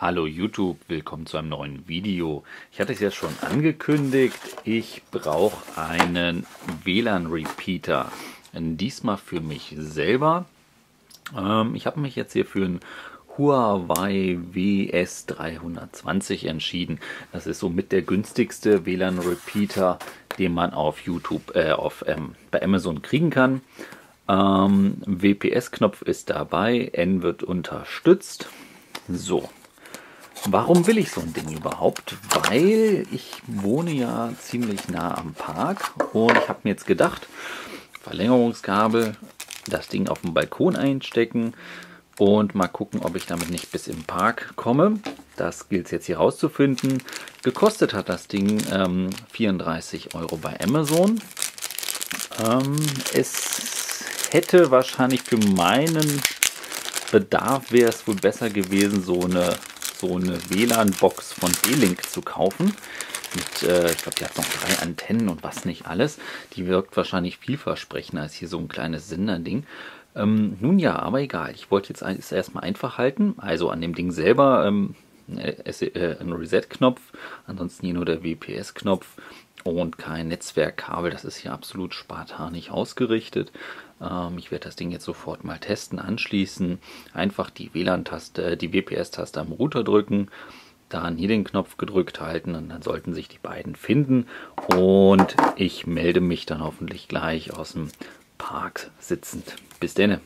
Hallo YouTube, willkommen zu einem neuen Video. Ich hatte es ja schon angekündigt, ich brauche einen WLAN-Repeater. Diesmal für mich selber. Ähm, ich habe mich jetzt hier für einen Huawei WS320 entschieden. Das ist somit der günstigste WLAN-Repeater, den man auf YouTube, äh, auf, ähm, bei Amazon kriegen kann. Ähm, WPS-Knopf ist dabei, N wird unterstützt. So, Warum will ich so ein Ding überhaupt? Weil ich wohne ja ziemlich nah am Park und ich habe mir jetzt gedacht, Verlängerungskabel, das Ding auf dem Balkon einstecken und mal gucken, ob ich damit nicht bis im Park komme. Das gilt es jetzt hier rauszufinden. Gekostet hat das Ding ähm, 34 Euro bei Amazon. Ähm, es hätte wahrscheinlich für meinen Bedarf wäre es wohl besser gewesen, so eine so eine WLAN-Box von D-Link zu kaufen. Mit, äh, ich glaube, die hat noch drei Antennen und was nicht alles. Die wirkt wahrscheinlich vielversprechender als hier so ein kleines Senderding. Ähm, nun ja, aber egal. Ich wollte jetzt es erstmal einfach halten. Also an dem Ding selber ähm, äh, äh ein Reset-Knopf, ansonsten hier nur der WPS-Knopf und kein Netzwerkkabel. Das ist hier absolut spartanisch ausgerichtet. Ähm, ich werde das Ding jetzt sofort mal testen, anschließen. Einfach die WLAN-Taste, die WPS-Taste am Router drücken, dann hier den Knopf gedrückt halten und dann sollten sich die beiden finden. Und ich melde mich dann hoffentlich gleich aus dem Park sitzend. Bis denne.